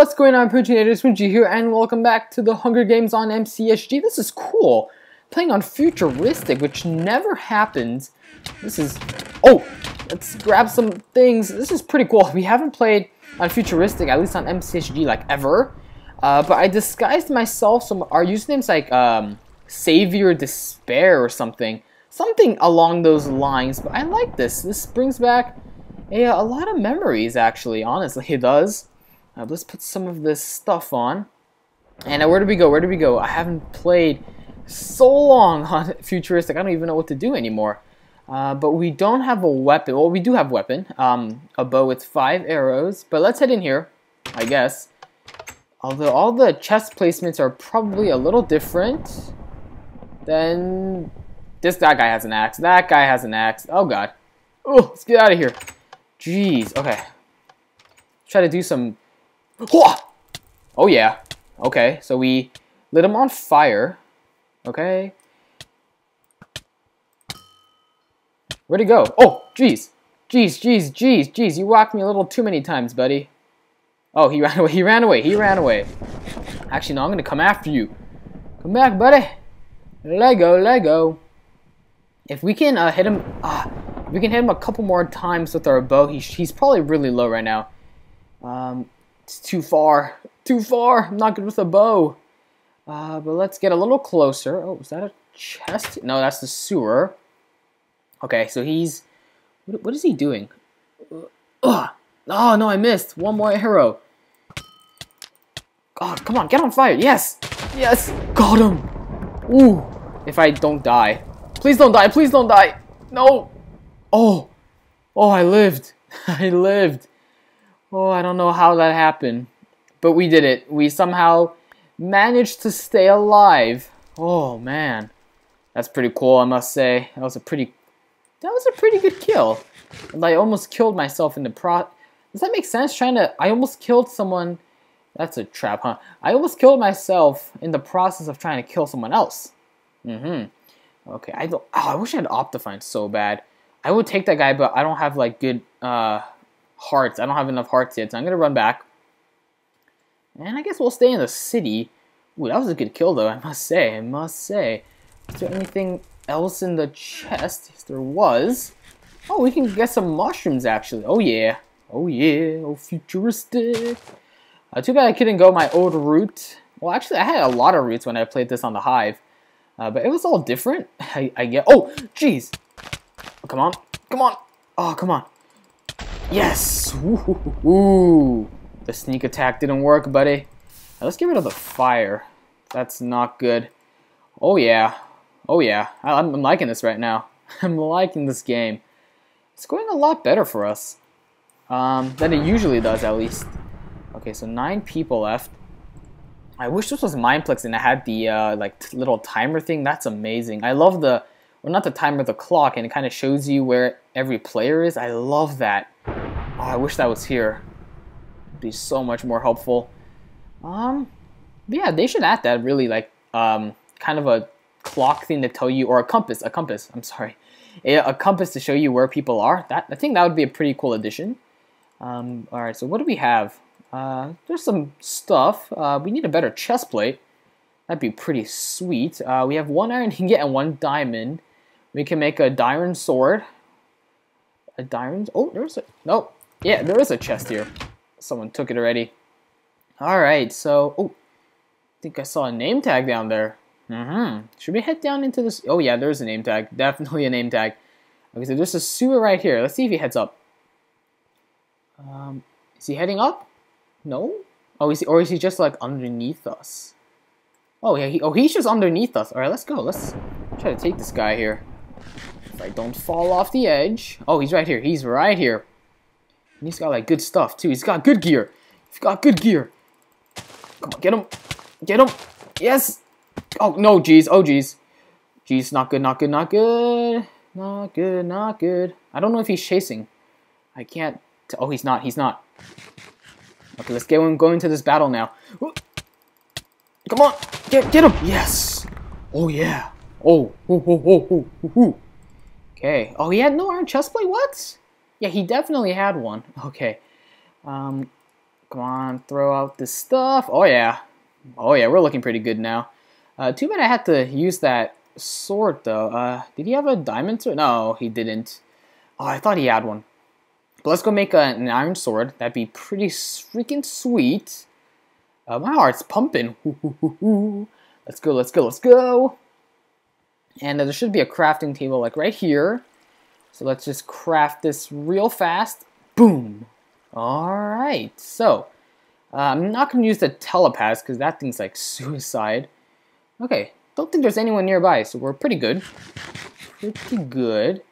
what's going on, Poonchinators? Poonchee here, and welcome back to the Hunger Games on MCSG. This is cool. Playing on Futuristic, which never happens. This is... Oh! Let's grab some things. This is pretty cool. We haven't played on Futuristic, at least on MCSG, like, ever. Uh, but I disguised myself. Some Our username's like, um, Savior Despair or something. Something along those lines. But I like this. This brings back a lot of memories, actually. Honestly, it does. Let's put some of this stuff on. And where did we go? Where did we go? I haven't played so long on Futuristic. I don't even know what to do anymore. Uh, but we don't have a weapon. Well, we do have a weapon. Um, a bow with five arrows. But let's head in here, I guess. Although all the chest placements are probably a little different than this. That guy has an axe. That guy has an axe. Oh god. Oh, let's get out of here. Jeez. Okay. Try to do some Oh yeah. Okay, so we lit him on fire. Okay. Where'd he go? Oh, jeez. Jeez, jeez, jeez, jeez. You walked me a little too many times, buddy. Oh, he ran away. He ran away. He ran away. Actually, no, I'm going to come after you. Come back, buddy. Lego, Lego. If we can uh, hit him... Uh, we can hit him a couple more times with our bow, he's, he's probably really low right now. Um, it's too far. Too far. I'm not good with a bow. Uh, but let's get a little closer. Oh, is that a chest? No, that's the sewer. Okay, so he's... What, what is he doing? Ugh. Oh, no, I missed. One more arrow. Oh, come on, get on fire. Yes. Yes. Got him. Ooh. If I don't die. Please don't die. Please don't die. No. Oh. Oh, I lived. I lived. Oh, I don't know how that happened. But we did it. We somehow managed to stay alive. Oh, man. That's pretty cool, I must say. That was a pretty... That was a pretty good kill. And I almost killed myself in the pro... Does that make sense? Trying to... I almost killed someone... That's a trap, huh? I almost killed myself in the process of trying to kill someone else. Mm-hmm. Okay, I. Oh, I wish I had Optifine so bad. I would take that guy, but I don't have, like, good... Uh, hearts. I don't have enough hearts yet, so I'm going to run back. And I guess we'll stay in the city. Ooh, that was a good kill, though, I must say. I must say. Is there anything else in the chest? Yes, there was. Oh, we can get some mushrooms, actually. Oh, yeah. Oh, yeah. Oh, futuristic. Uh, too bad I couldn't go my old route. Well, actually, I had a lot of routes when I played this on the Hive. Uh, but it was all different. I, I get... Oh, jeez. Come on. Come on. Oh, come on. Yes! Ooh, The sneak attack didn't work, buddy. Now let's get rid of the fire. That's not good. Oh yeah. Oh yeah. I'm, liking this right now. I'm liking this game. It's going a lot better for us. Um, than it usually does, at least. Okay, so nine people left. I wish this was Mineplex and it had the uh, like little timer thing. That's amazing. I love the, well not the timer, the clock, and it kind of shows you where every player is. I love that. Oh, I wish that was here. It'd be so much more helpful. Um, yeah, they should add that really like um, kind of a clock thing to tell you, or a compass, a compass, I'm sorry. A, a compass to show you where people are. That I think that would be a pretty cool addition. Um, Alright, so what do we have? Uh, there's some stuff. Uh, we need a better chest plate. That'd be pretty sweet. Uh, we have one iron ingot and one diamond. We can make a diamond sword. A diamond? Oh, there's a... Nope. Yeah, there is a chest here. Someone took it already. Alright, so... Oh, I think I saw a name tag down there. Mm-hmm. Should we head down into this? Oh yeah, there's a name tag. Definitely a name tag. Okay, so there's a sewer right here. Let's see if he heads up. Um, is he heading up? No? Oh, is he, or is he just like underneath us? Oh yeah, he, oh he's just underneath us. All right, let's go. Let's try to take this guy here. If I don't fall off the edge. Oh, he's right here. He's right here. And he's got like good stuff too. He's got good gear. He's got good gear. Come on, get him. Get him. Yes. Oh, no, jeez. Oh, jeez. Jeez, not good, not good, not good. Not good, not good. I don't know if he's chasing. I can't. oh, he's not. He's not. Okay, let's get him going into this battle now. Come on. Get, get him. Yes. Oh, yeah. Oh. Okay. Oh, he had no iron chestplate? What? Yeah, he definitely had one. Okay. Um, Come on, throw out this stuff. Oh yeah. Oh yeah, we're looking pretty good now. Uh, too bad I had to use that sword though. Uh, did he have a diamond sword? No, he didn't. Oh, I thought he had one. But let's go make a, an iron sword. That'd be pretty freaking sweet. Uh, my heart's pumping. let's go, let's go, let's go. And uh, there should be a crafting table like right here. So let's just craft this real fast. Boom. Alright, so uh, I'm not going to use the telepath because that thing's like suicide. Okay, don't think there's anyone nearby, so we're pretty good. Pretty good.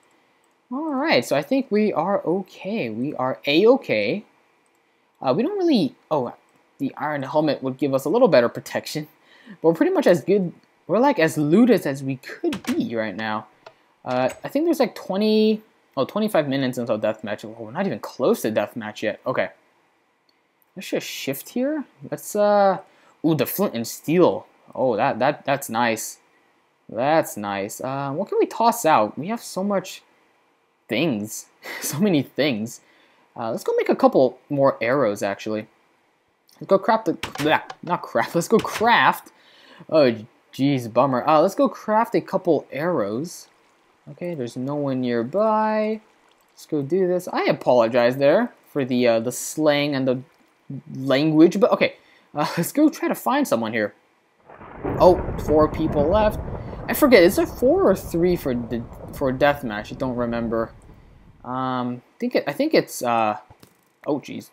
Alright, so I think we are okay. We are A-okay. Uh, we don't really... Oh, the iron helmet would give us a little better protection. But we're pretty much as good... We're like as looted as we could be right now. Uh, I think there's like 20... Oh, 25 minutes until deathmatch. Oh, we're not even close to deathmatch yet. Okay. Let's just shift here. Let's, uh... Ooh, the flint and steel. Oh, that, that that's nice. That's nice. Uh, what can we toss out? We have so much things. so many things. Uh, let's go make a couple more arrows, actually. Let's go craft the... Bleh, not craft. Let's go craft. Oh, jeez, bummer. Uh, let's go craft a couple arrows. Okay, there's no one nearby. Let's go do this. I apologize there for the uh, the slang and the language, but okay. Uh, let's go try to find someone here. Oh, four people left. I forget, is there four or three for the for deathmatch? I don't remember. Um, I think it, I think it's uh, oh jeez,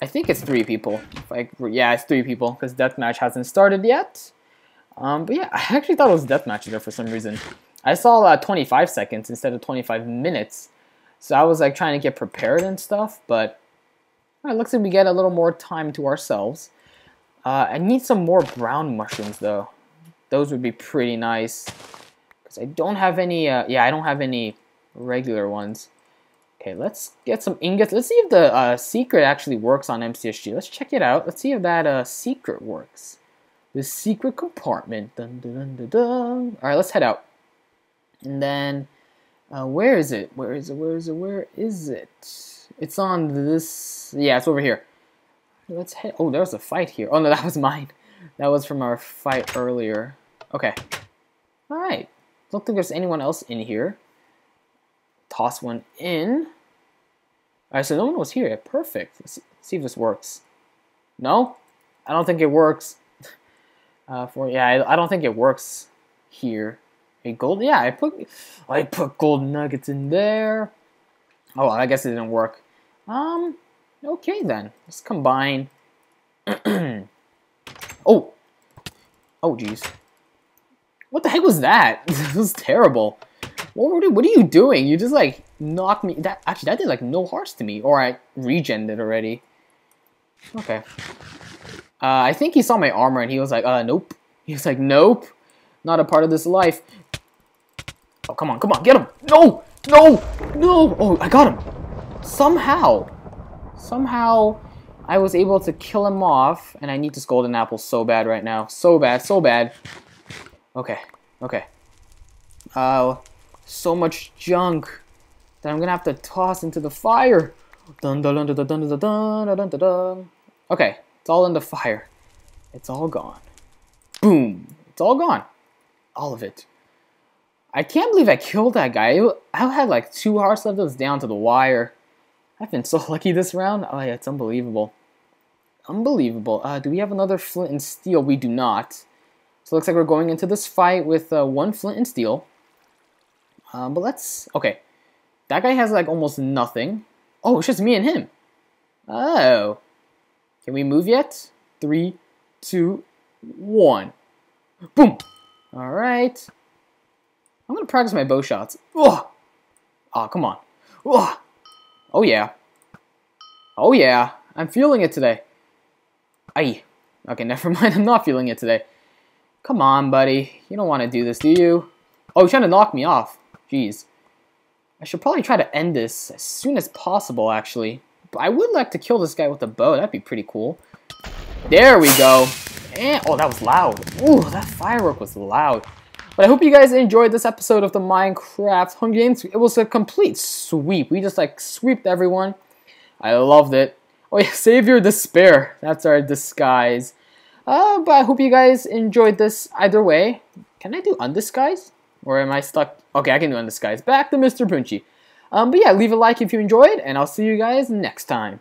I think it's three people. Like yeah, it's three people because deathmatch hasn't started yet. Um, but yeah, I actually thought it was deathmatch there for some reason. I saw uh, 25 seconds instead of 25 minutes. So I was like trying to get prepared and stuff, but it looks like we get a little more time to ourselves. Uh, I need some more brown mushrooms though. Those would be pretty nice. Because I don't have any, uh, yeah, I don't have any regular ones. Okay, let's get some ingots. Let's see if the uh, secret actually works on MCSG. Let's check it out. Let's see if that uh, secret works. The secret compartment. Dun, dun, dun. All right, let's head out. And then, uh, where is it? Where is it? Where is it? Where is it? It's on this. Yeah, it's over here. Let's head. Oh, there's a fight here. Oh no, that was mine. That was from our fight earlier. Okay. All right. Don't think there's anyone else in here. Toss one in. All right, so no one was here. Perfect. Let's see if this works. No, I don't think it works. Uh, for yeah, I, I don't think it works here. A gold? Yeah, I put I put gold nuggets in there. Oh, I guess it didn't work. Um, okay then. Let's combine. oh, oh, jeez. What the heck was that? this was terrible. What were What are you doing? You just like knocked me. That actually that did like no hearts to me, or I regened it already. Okay. Uh, I think he saw my armor and he was like, uh, nope. He was like, nope, not a part of this life. Oh, come on, come on, get him! No! No! No! Oh, I got him! Somehow, somehow, I was able to kill him off, and I need this golden apple so bad right now. So bad, so bad. Okay, okay. Uh, so much junk that I'm gonna have to toss into the fire. Dun dun dun dun dun dun dun dun dun dun. Okay, it's all in the fire. It's all gone. Boom! It's all gone. All of it. I can't believe I killed that guy. I had like two hearts left. It was down to the wire. I've been so lucky this round. Oh yeah, it's unbelievable. Unbelievable. Uh, do we have another flint and steel? We do not. So it looks like we're going into this fight with uh, one flint and steel. Um, but let's... Okay. That guy has like almost nothing. Oh, it's just me and him. Oh. Can we move yet? Three, two, one. Boom. All right. I'm gonna practice my bow shots. Ugh. Oh, come on. Ugh. Oh yeah. Oh yeah. I'm feeling it today. Aye. Okay, never mind. I'm not feeling it today. Come on, buddy. You don't want to do this, do you? Oh, he's trying to knock me off. Jeez. I should probably try to end this as soon as possible, actually. But I would like to kill this guy with a bow. That'd be pretty cool. There we go. And, oh, that was loud. Ooh, that firework was loud. But I hope you guys enjoyed this episode of the Minecraft Hunger Games. It was a complete sweep. We just like sweeped everyone. I loved it. Oh yeah, save your despair. That's our disguise. Uh, but I hope you guys enjoyed this either way. Can I do undisguise? Or am I stuck? Okay, I can do undisguise. Back to Mr. Poonchee. Um, but yeah, leave a like if you enjoyed, and I'll see you guys next time.